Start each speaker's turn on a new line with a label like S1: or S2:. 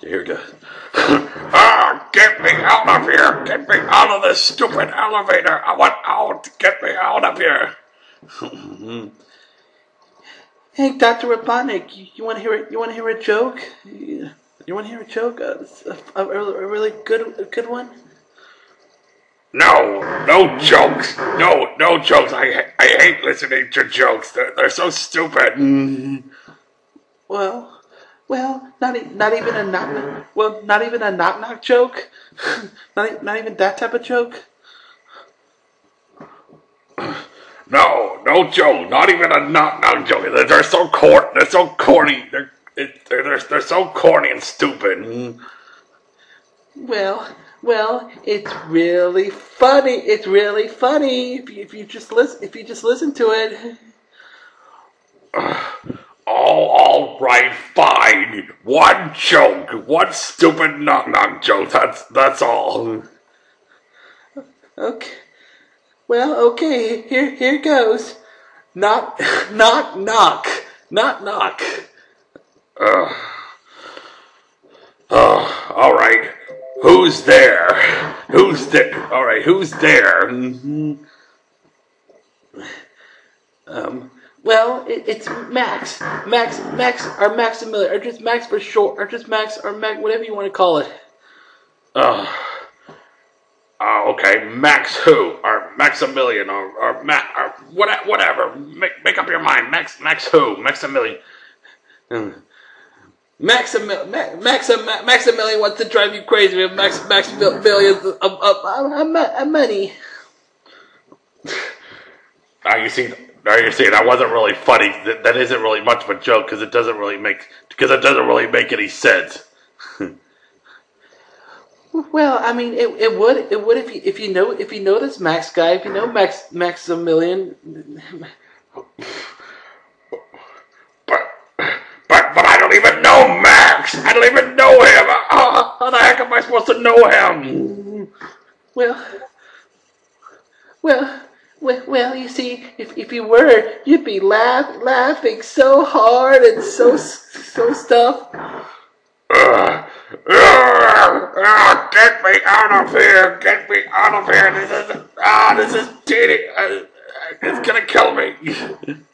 S1: Here we go. ah, get me out of here! Get me out of this stupid elevator! I want out! Get me out of here!
S2: Hey, Doctor Robotnik, you, you want to hear it? You want to hear a joke? You, want to hear a joke? A, a, a, a really good, a good one.
S1: No, no jokes. No, no jokes. I I hate listening to jokes. They're, they're so stupid.
S2: Well, well, not e- not even a knock. Well, not even a knock knock joke. not e- not even that type of joke.
S1: No, no joke. Not even a knock knock joke. They're, they're so corny. They're so corny. They're, it, they're they're they're so corny and stupid.
S2: Well, well, it's really funny. It's really funny if you, if you just listen if you just listen to it.
S1: Oh, all right, fine. One joke. One stupid knock knock joke. That's that's all. Mm.
S2: Okay. Well, okay. Here here goes. Knock knock knock knock knock.
S1: Oh, all right. Who's there? Who's there? All right, who's there? Mm-hmm.
S2: Um. Well, it, it's Max. Max. Max. Or Maximilian. Or just Max for short. Or just Max. Or Mac. Whatever you want to call it.
S1: Oh, oh okay. Max who? Or Maximilian? Or, or Max? Or what, whatever. Make, make up your mind. Max Max who? Maximilian.
S2: Maximilian. Max, Max, Maximilian wants to drive you crazy with Max Maximilian of, of, of, of, of money.
S1: Now you see, now you see, that wasn't really funny. That, that isn't really much of a joke because it doesn't really make because it doesn't really make any sense.
S2: Well, I mean, it, it would it would if you if you know if you know this Max guy if you know Max Maximilian.
S1: But but but I don't even know Max. I don't even know him. How, how the heck am I supposed to know him?
S2: Well, well, well, well. You see, if if you were, you'd be laugh, laughing so hard and so so stuff.
S1: Get me out of here! Get me out of here! This is ah, this is cheating. Uh, it's gonna kill me.